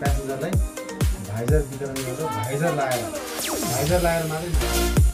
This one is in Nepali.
प्यासेन्जरलाई भाइजर वितरण गरेर भाइजर लाएर भाइजर लाएर मात्रै